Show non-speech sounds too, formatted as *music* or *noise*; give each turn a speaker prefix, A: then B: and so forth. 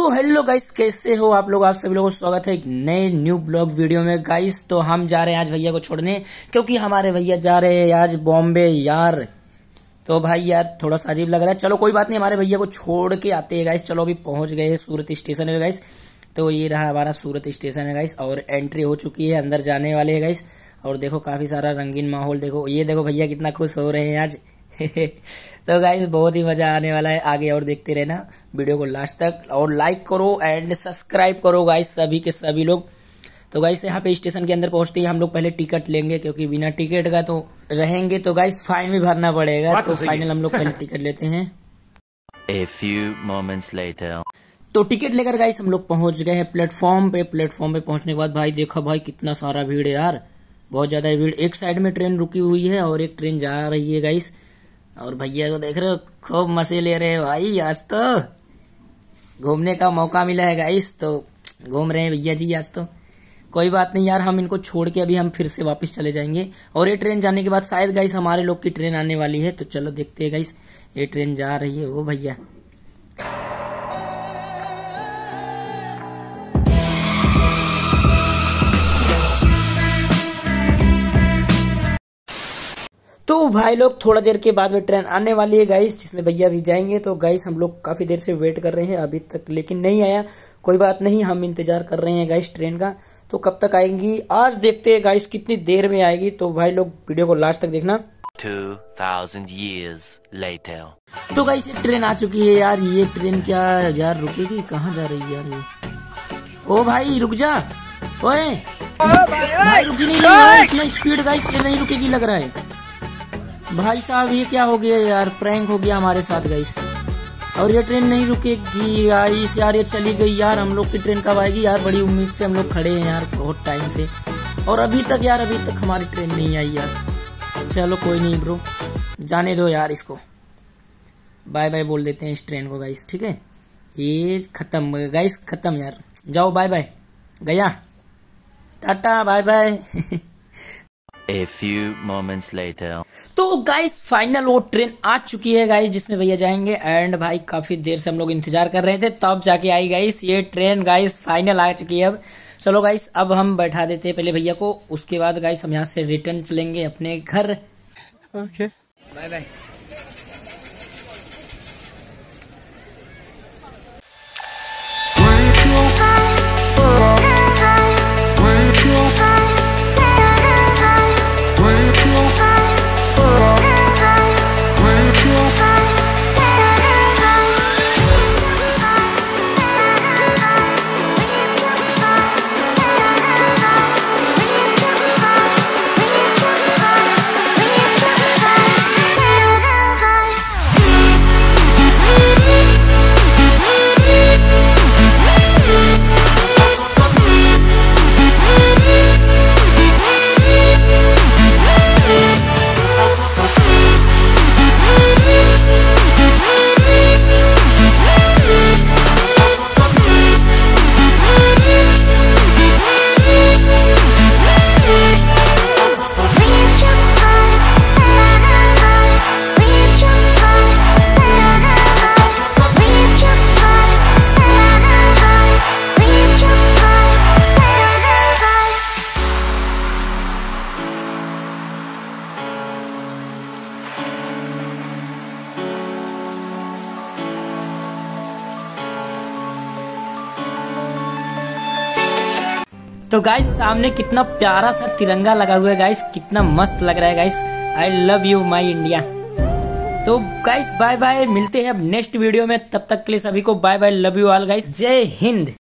A: Hello guys कैसे हो आप लोग? आप सभी लोगों को स्वागत है एक नए न्यू ब्लॉग वीडियो में। गाइस तो हम जा रहे हैं आज भैया को छोड़ने, क्योंकि हमारे भैया जा रहे हैं आज बॉम्बे यार। तो भाई यार, थोड़ा सा अजीब लग रहा है। चलो, कोई बात नहीं, हमारे भैया को छोड़ के आते हैं गाइस चलो, अभी पहुँच गए सूरत स्टेशन में गाइस तो ये रहा हमारा सूरत स्टेशन है गाइस और एंट्री हो चुकी है, अंदर जाने वाले है गाइस और देखो, काफ़ी सारा रंगीन माहौल, देखो। ये देखो भैया कितना खुश हो रहे हैं आज। *laughs* तो गाइस बहुत ही मज़ा आने वाला है। आगे और देखते रहना वीडियो को लास्ट तक। और लाइक करो एंड सब्सक्राइब करो गाइस सभी के सभी लोग। तो गाइस यहाँ पे स्टेशन के अंदर पहुँचते ही हम लोग पहले टिकट लेंगे क्योंकि बिना टिकट का तो रहेंगे तो गाइस फाइन भी भरना पड़ेगा। तो फाइनल हम लोग पहले *laughs* टिकट लेते हैं।
B: A few moments later.
A: तो टिकट लेकर गाइस हम लोग पहुँच गए हैं प्लेटफॉर्म पे। प्लेटफॉर्म पे पहुँचने के बाद भाई देखा भाई कितना सारा भीड़ है यार। बहुत ज़्यादा भीड़। एक साइड में ट्रेन रुकी हुई है और एक ट्रेन जा रही है गाइस और भैया को देख रहे हो, खूब मज़े ले रहे हो भाई, आज तो घूमने का मौका मिला है गाइस तो घूम रहे हैं भैया जी आज तो। कोई बात नहीं यार, हम इनको छोड़ के अभी हम फिर से वापस चले जाएँगे। और ये ट्रेन जाने के बाद शायद गाइस हमारे लोग की ट्रेन आने वाली है तो चलो देखते हैं गाइस ये ट्रेन जा रही है वो भैया। तो भाई लोग थोड़ा देर के बाद में ट्रेन आने वाली है गाइस जिसमें भैया भी जाएँगे। तो गाइस हम लोग काफ़ी देर से वेट कर रहे हैं अभी तक लेकिन नहीं आया। कोई बात नहीं हम इंतज़ार कर रहे हैं गाइस ट्रेन का। तो कब तक आएँगी? आज देखते हैं गाइस कितनी देर में आएगी। तो भाई लोग वीडियो को लास्ट तक देखना।
B: 2000 years later.
A: तो गाइस ये ट्रेन आ चुकी है यार। ये ट्रेन क्या यार रुकेगी? कहाँ जा रही है यार ये? ओ भाई रुक जा। ओए। भाई रुकी नहीं रही है इतना स्पीड गाइस ये नहीं रुकेगी लग रहा है। भाई साहब, ये क्या हो गया यार? प्रैंक हो गया हमारे साथ गाइस और ये ट्रेन नहीं रुकेगी गाइस यार ये चली गई यार। हम लोग की ट्रेन कब आएगी? यार, बड़ी उम्मीद से हम लोग खड़े हैं यार, बहुत टाइम से। और अभी तक यार, अभी तक हमारी ट्रेन नहीं आई यार। चलो, कोई नहीं ब्रो जाने दो यार इसको। बाय बाय बोल देते हैं इस ट्रेन को गाइस ठीक है? ये खत्म गाइस खत्म यार। जाओ बाय बाय गया? Tata bye bye *laughs*
B: A few moments later.
A: तो गाइस फाइनल वो ट्रेन आ चुकी है गाइस जिसमें भैया जाएँगे। एंड भाई काफ़ी देर से हम लोग इंतज़ार कर रहे थे तब जाके आई गाइस ये ट्रेन गाइस फाइनल आ चुकी है अब। चलो गाइस अब हम बैठा देते हैं पहले भैया को उसके बाद गाइस हम यहाँ से रिटर्न चलेंगे अपने घर।
C: ओके
A: बाय बाय तो गाइस सामने कितना प्यारा सा तिरंगा लगा हुआ है गाइस कितना मस्त लग रहा है guys I love you my India तो गाइस बाय बाय मिलते हैं अब नेक्स्ट वीडियो में. तब तक के लिए सभी को bye bye love you all guys जय हिंद.